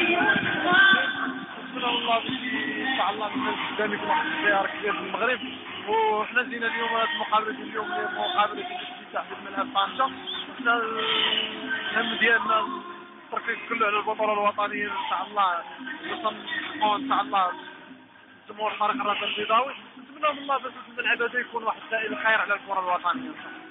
نتمنى الله إن شاء الله من واحد الخيار كبير في المغرب. وحنا جينا اليوم هذه المقابلة اليوم اللي هي مقابلة الافتتاح للملعب طنجة. حنا الهم ديالنا التركيز كله على البطولة الوطنية إن شاء الله. نطمحوا إن شاء الله. جمهور فريق الرجاء البيضاوي. نتمنى من الله باش الملعب هذا يكون واحد سائل خير على الكرة الوطنية. ان شاء الله